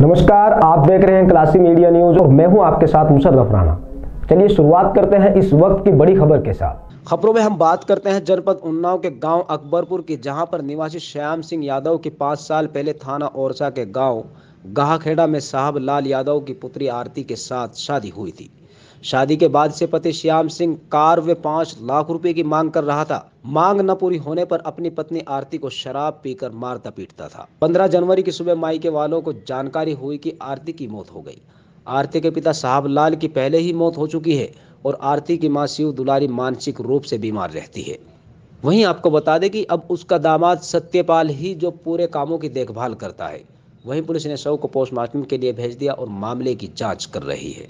नमस्कार, आप देख रहे हैं क्लासी मीडिया न्यूज़ और मैं हूँ आपके साथ मुशर्रफ राणा चलिए शुरुआत करते हैं इस वक्त की बड़ी खबर के साथ। खबरों में हम बात करते हैं जनपद उन्नाव के गाँव अकबरपुर की, जहाँ पर निवासी श्याम सिंह यादव की पाँच साल पहले थाना ओरसा के गाँव गाहखेड़ा में साहब लाल यादव की पुत्री आरती के साथ शादी हुई थी। शादी के बाद से पति श्याम सिंह कार व पाँच लाख रुपए की मांग कर रहा था। मांग न पूरी होने पर अपनी पत्नी आरती को शराब पीकर मारता पीटता था। 15 जनवरी की सुबह माई के वालों को जानकारी हुई कि आरती की मौत हो गई। आरती के पिता साहब लाल की पहले ही मौत हो चुकी है और आरती की माँ शिव दुलारी मानसिक रूप से बीमार रहती है। वहीं आपको बता दें कि अब उसका दामाद सत्यपाल ही जो पूरे कामों की देखभाल करता है। वहीं पुलिस ने शव को पोस्टमार्टम के लिए भेज दिया और मामले की जाँच कर रही है।